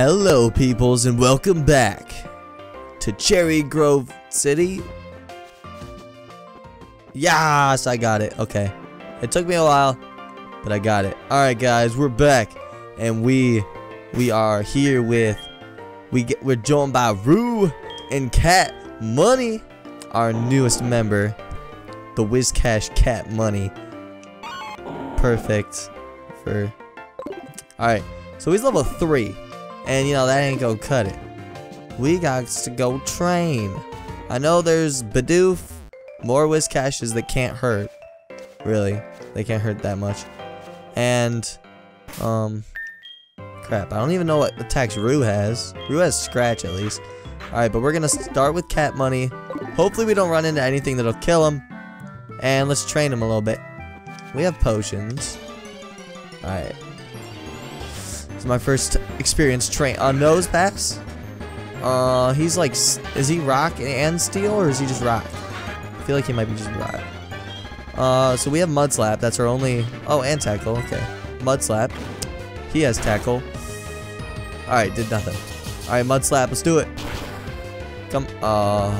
Hello, peoples, and welcome back to Cherry Grove City. Yes, I got it. Okay. It took me a while, but I got it. Alright, guys, we're back. And we we are here with we get we're joined by Rue and Cat Money, our newest member. The Whiscash Cat Money. Perfect for Alright, so he's level 3. And you know, that ain't gonna cut it. We got to go train. I know there's Bidoof, more Whiscashes that can't hurt. Really. They can't hurt that much. And, um, crap. I don't even know what attacks Rue has. Rue has Scratch at least. Alright, but we're gonna start with Cat Money. Hopefully we don't run into anything that'll kill him. And let's train him a little bit. We have potions. Alright. It's my first experience train on uh, Nosepass. Uh, he's like, is he rock and steel or is he just rock? I feel like he might be just rock. Uh, so we have mud slap. That's our only. Oh, and tackle. Okay, mud slap. He has tackle. All right, did nothing. All right, mud slap. Let's do it. Come. Uh,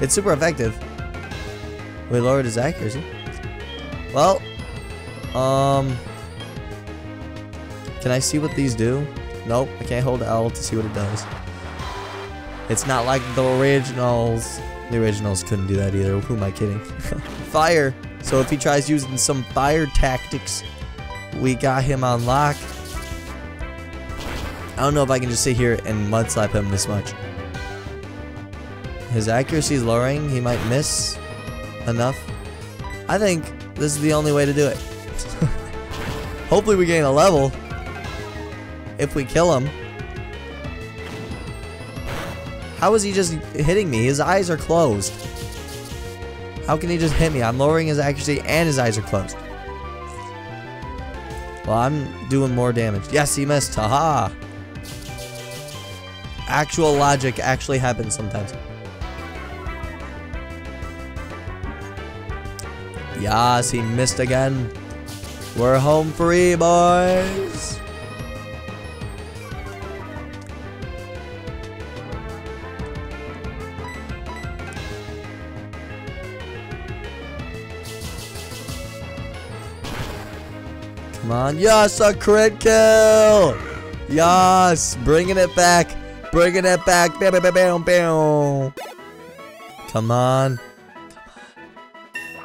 it's super effective. We lowered his accuracy. Well, um, can I see what these do? Nope, I can't hold L to see what it does. It's not like the originals. The originals couldn't do that either. Who am I kidding? fire. So if he tries using some fire tactics, we got him on lock. I don't know if I can just sit here and mud slap him this much. His accuracy is lowering. He might miss enough. I think this is the only way to do it. Hopefully we gain a level if we kill him. How is he just hitting me? His eyes are closed. How can he just hit me? I'm lowering his accuracy and his eyes are closed. Well, I'm doing more damage. Yes, he missed. Haha. Actual logic actually happens sometimes. Yes, he missed again. We're home free, boys. On. Yes, a crit kill. Yes, bringing it back. Bringing it back. Bam, bam, bam, bam, Come on.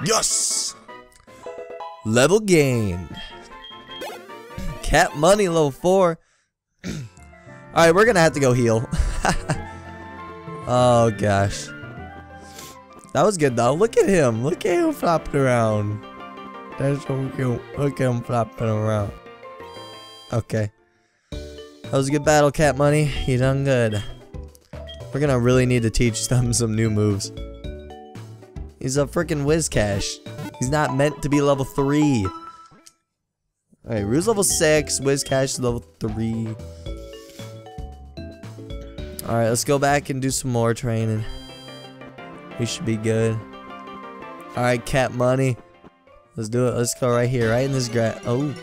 Yes. Level gain. Cat money level 4. Alright, we're gonna have to go heal. oh gosh. That was good though. Look at him. Look at him flopping around. That's so cute. Look at him flopping around. Okay. That was a good battle, Cat Money. You done good. We're gonna really need to teach them some new moves. He's a freaking Whiscash. He's not meant to be level 3. Alright, Rue's level 6. Wizcash is level 3. Alright, let's go back and do some more training. We should be good. Alright, Cat Money. Let's do it. Let's go right here, right in this grass. Oh.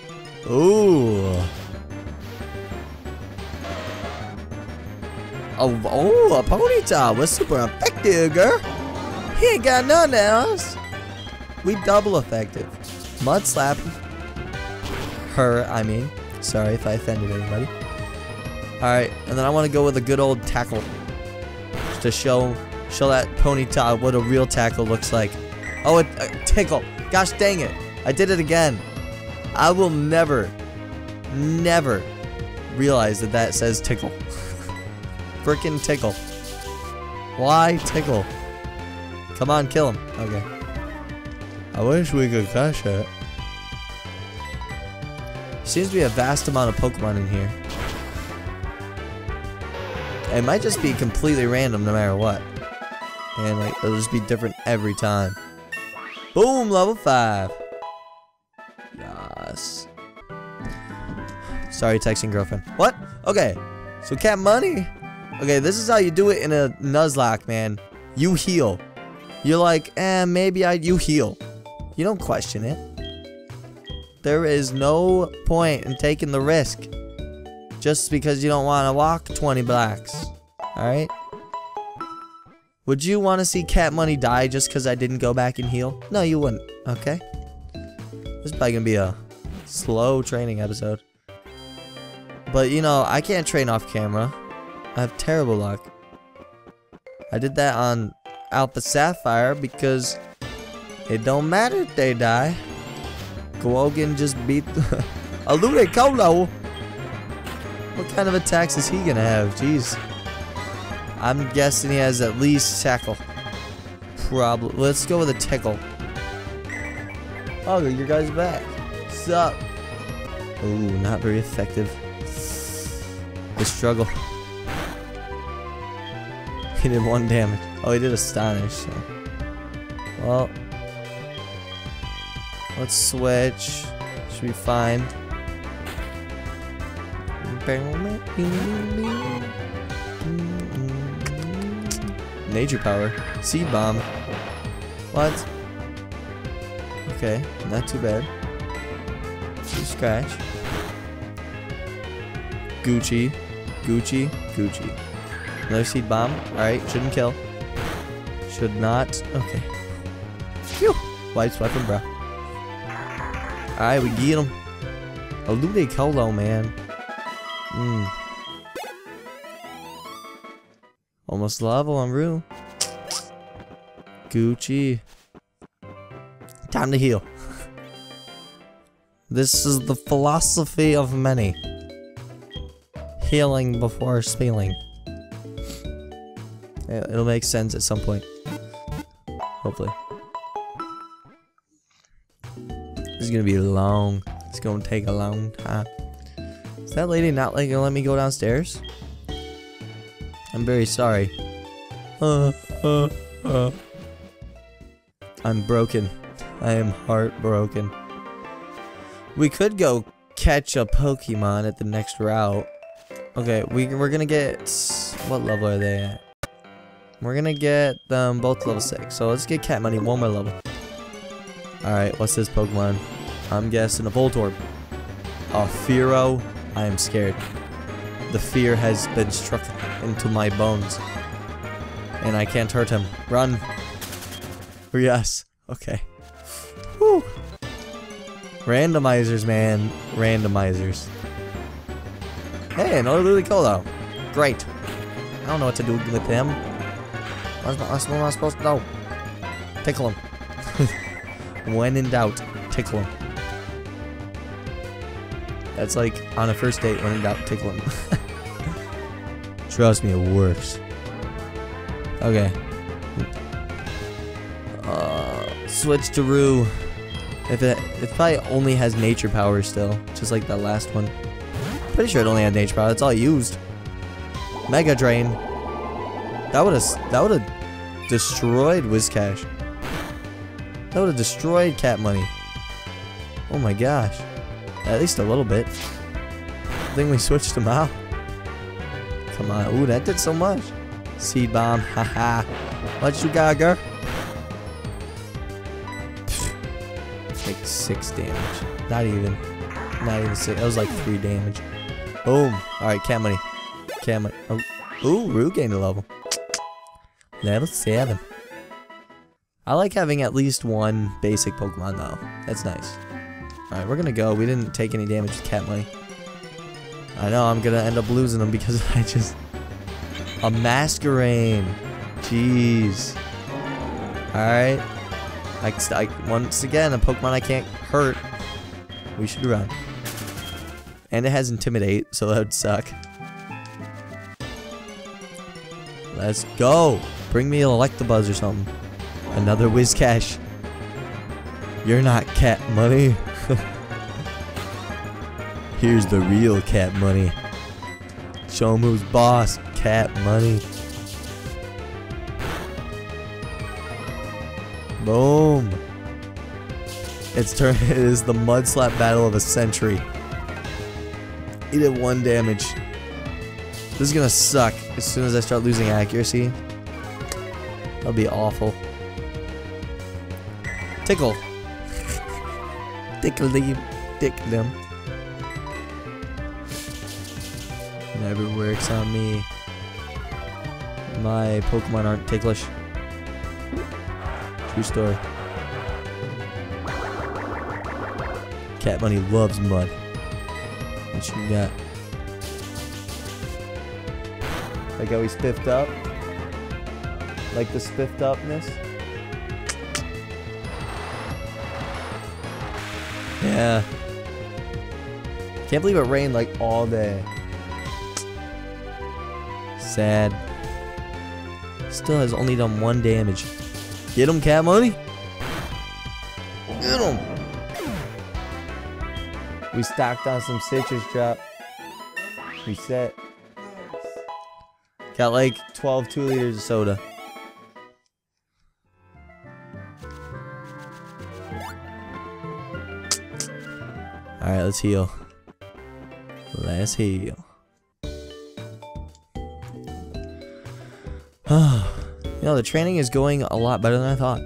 Oh. Oh, oh, a ponytail was super effective, girl. He ain't got none else. We double effective. Mud slap. Her, I mean. Sorry if I offended anybody. Alright, and then I want to go with a good old tackle. To show show that ponytail what a real tackle looks like. Oh, a, a uh, tickle. Gosh dang it. I did it again. I will never, never realize that that says tickle. Frickin' tickle. Why tickle? Come on, kill him. Okay. I wish we could catch it. Seems to be a vast amount of Pokemon in here. It might just be completely random no matter what. And like, it'll just be different every time. Boom, level 5. Yes. Sorry, texting girlfriend. What? Okay. So cat money. Okay, this is how you do it in a Nuzlocke, man. You heal. You're like, eh, maybe I you heal. You don't question it. There is no point in taking the risk. just because you don't want to walk 20 blocks. Alright? Would you want to see Cat Money die just because I didn't go back and heal? No, you wouldn't. Okay? This is probably going to be a slow training episode. But, you know, I can't train off camera. I have terrible luck. I did that on Alpha Sapphire because it don't matter if they die. Gogan just beat the a Ludicolo. What kind of attacks is he gonna have? Jeez. I'm guessing he has at least tackle. Probably. Let's go with a tickle. Oh, your guy's back. Sup? Ooh, not very effective. The struggle. He did one damage. Oh, he did astonish. So. Well, let's switch. Should be fine. Nature power. Seed bomb. What? Okay, not too bad. Scratch. Gucci. Gucci. Gucci. Another seed bomb. Alright, shouldn't kill. Should not. Okay. Phew! Wipes weapon, bro. Alright, we get him. A Ludicolo, man. Mmm. Almost level on Rue. Gucci. Time to heal. this is the philosophy of many. Healing before spelling. It'll make sense at some point. Hopefully. This is gonna be long. It's gonna take a long time. Is that lady not like gonna let me go downstairs? I'm very sorry. Uh, uh, uh. I'm broken. I am heartbroken. We could go catch a Pokemon at the next route. Okay, we, we're gonna get... What level are they at? We're gonna get them both level 6. So let's get Cat Money one more level. Alright, what's this Pokemon? I'm guessing a Voltorb. A Fearow. I am scared. The fear has been struck into my bones. And I can't hurt him. Run. Oh, yes. Okay. Whew. Randomizers, man. Randomizers. Hey, another Ludicolo. Great. I don't know what to do with him. What am I supposed to do? Tickle him. when in doubt, tickle him. That's like on a first date, when in doubt, tickle him. Trust me, it works. Okay. Uh, switch to Rue. If it, it probably only has nature power still, just like that last one. Pretty sure it only had nature power. That's all used. Mega Drain. That would have that would have destroyed Whiscash. That would have destroyed Cat Money. Oh my gosh. At least a little bit. I think we switched them out. Come on. Ooh, that did so much. Seed bomb. Haha. what you got, girl? Take six damage. Not even. Not even six. That was like three damage. Boom. Alright, cat money. Cat money. Oh. Ooh, Rue gained a level. Level 7. I like having at least one basic Pokemon though. That's nice. Alright, we're gonna go. We didn't take any damage with cat money. I know I'm gonna end up losing them because I just... A Masquerain. Jeez. Alright. I, I, once again, a Pokemon I can't hurt. We should run. And it has Intimidate, so that would suck. Let's go. Bring me an Electabuzz or something. Another Whiscash. You're not cat money. Here's the real cat money. Show him who's boss. Cat money. Boom. It's turn it is the mud slap battle of a century. He did one damage. This is gonna suck as soon as I start losing accuracy. That'll be awful. Tickle. Tickle them. Tickle them. Never works on me. My Pokemon aren't ticklish. True story. Cat Money loves mud. What you got? Like how he's spiffed up? Like the spiffed upness? Yeah. Can't believe it rained like all day. Sad. Still has only done one damage. Get him, Cat Money. Get him. We stocked on some citrus drop. Reset. Got like 12 2 liters of soda. Alright, let's heal. Let's heal. you know, the training is going a lot better than I thought.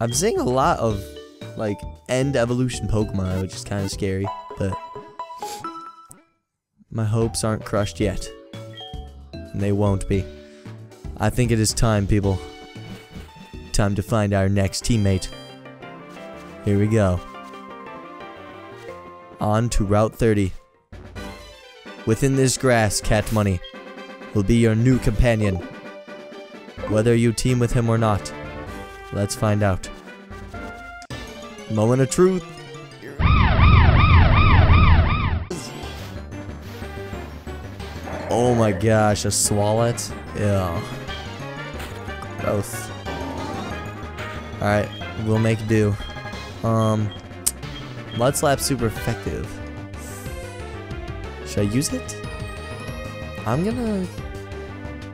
I'm seeing a lot of, like, end evolution Pokemon, which is kind of scary, but my hopes aren't crushed yet. And they won't be. I think it is time, people. Time to find our next teammate. Here we go. On to Route 30. Within this grass, Cat Money will be your new companion. Whether you team with him or not, let's find out. Moment of truth. Oh my gosh, a Swalot? Yeah. Gross. Alright, we'll make do. Um, Mudslap super effective. Should I use it? I'm gonna...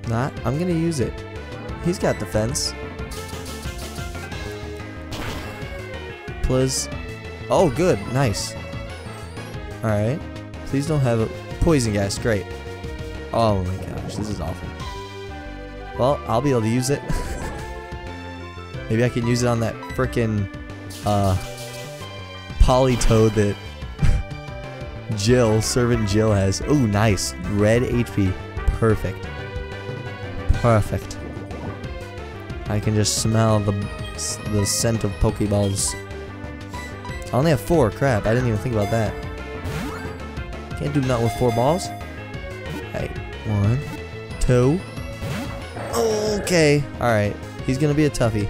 Not. I'm gonna use it. He's got defense. Please. Oh, good. Nice. Alright. Please don't have a poison gas. Great. Oh my gosh, this is awful. Well, I'll be able to use it. Maybe I can use it on that frickin' uh, Politoed that Jill, Servant Jill has. Oh, nice. Red HP. Perfect. Perfect. I can just smell the the scent of Pokeballs. I only have four. Crap, I didn't even think about that. Can't do nothing with four balls. Hey, one, two. Okay, alright. He's gonna be a toughie.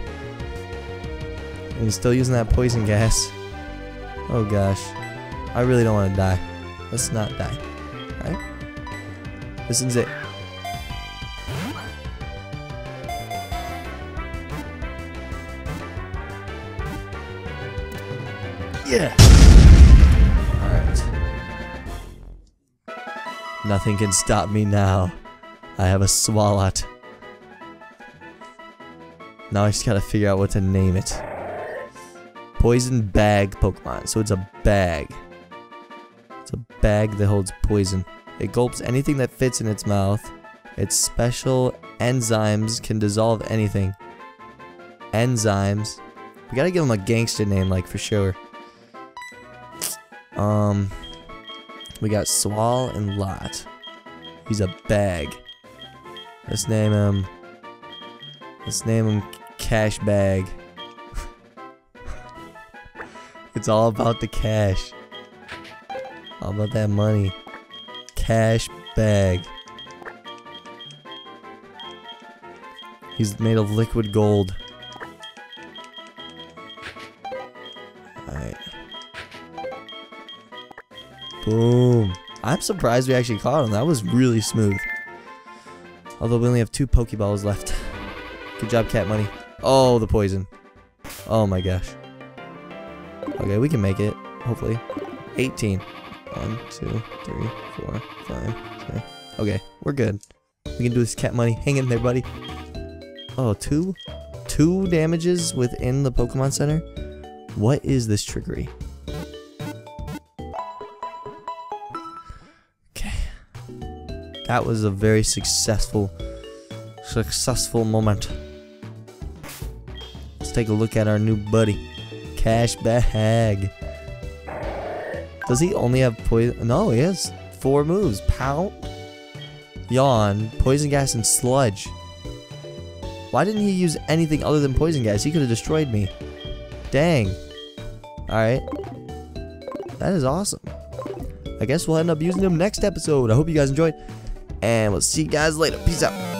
And he's still using that poison gas. Oh gosh. I really don't want to die. Let's not die. Alright? This is it. Yeah! Alright. Nothing can stop me now. I have a Swalot. Now I just gotta figure out what to name it. Poison bag Pokemon. So it's a bag. It's a bag that holds poison. It gulps anything that fits in its mouth. Its special enzymes can dissolve anything. Enzymes. We gotta give them a gangster name, like, for sure. Um, we got Swal and Lot. He's a bag. Let's name him. Let's name him Cash Bag. it's all about the cash. All about that money. Cash bag. He's made of liquid gold. I'm surprised we actually caught him. That was really smooth. Although we only have two Pokeballs left. Good job, Cat Money. Oh, the poison. Oh my gosh. Okay, we can make it. Hopefully. 18. One, two, three, four, five, six. Okay, Okay, we're good. We can do this, Cat Money. Hang in there, buddy. Oh, two? Two damages within the Pokemon Center? What is this trickery? That was a very successful, successful moment. Let's take a look at our new buddy. Cash Bag. Does he only have poison? No, he has four moves. Pout, yawn, poison gas, and sludge. Why didn't he use anything other than poison gas? He could have destroyed me. Dang. Alright. That is awesome. I guess we'll end up using them next episode. I hope you guys enjoyed. And we'll see you guys later. Peace out.